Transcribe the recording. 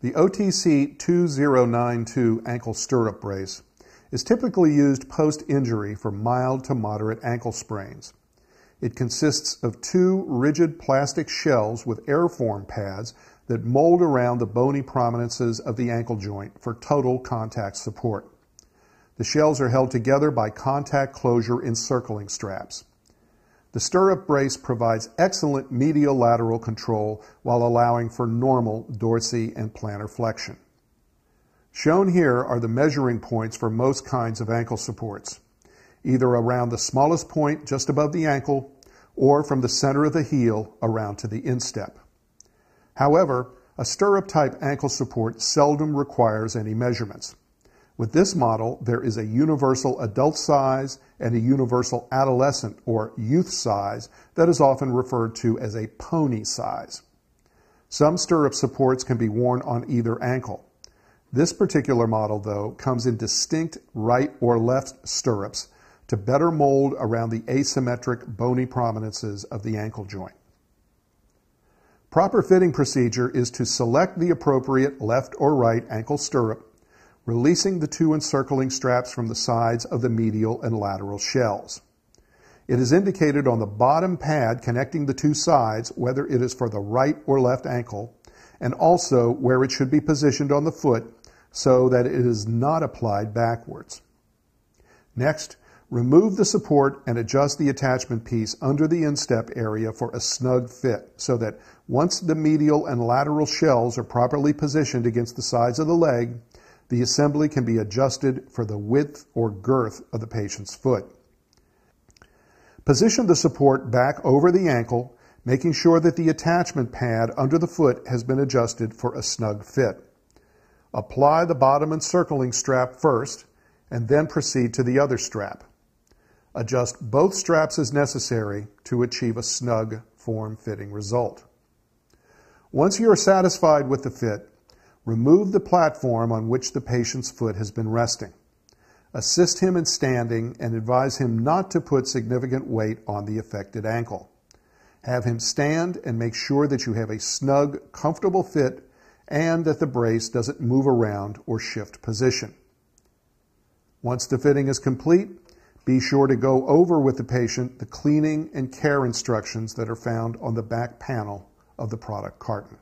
The OTC 2092 ankle stirrup brace is typically used post-injury for mild to moderate ankle sprains. It consists of two rigid plastic shells with airform pads that mold around the bony prominences of the ankle joint for total contact support. The shells are held together by contact closure encircling straps. The stirrup brace provides excellent medial lateral control while allowing for normal dorsi and plantar flexion. Shown here are the measuring points for most kinds of ankle supports, either around the smallest point just above the ankle or from the center of the heel around to the instep. However, a stirrup type ankle support seldom requires any measurements. With this model, there is a universal adult size and a universal adolescent or youth size that is often referred to as a pony size. Some stirrup supports can be worn on either ankle. This particular model, though, comes in distinct right or left stirrups to better mold around the asymmetric bony prominences of the ankle joint. Proper fitting procedure is to select the appropriate left or right ankle stirrup releasing the two encircling straps from the sides of the medial and lateral shells. It is indicated on the bottom pad connecting the two sides whether it is for the right or left ankle, and also where it should be positioned on the foot so that it is not applied backwards. Next, remove the support and adjust the attachment piece under the instep area for a snug fit so that once the medial and lateral shells are properly positioned against the sides of the leg, the assembly can be adjusted for the width or girth of the patient's foot. Position the support back over the ankle, making sure that the attachment pad under the foot has been adjusted for a snug fit. Apply the bottom encircling strap first, and then proceed to the other strap. Adjust both straps as necessary to achieve a snug form-fitting result. Once you are satisfied with the fit, Remove the platform on which the patient's foot has been resting. Assist him in standing and advise him not to put significant weight on the affected ankle. Have him stand and make sure that you have a snug, comfortable fit and that the brace doesn't move around or shift position. Once the fitting is complete, be sure to go over with the patient the cleaning and care instructions that are found on the back panel of the product carton.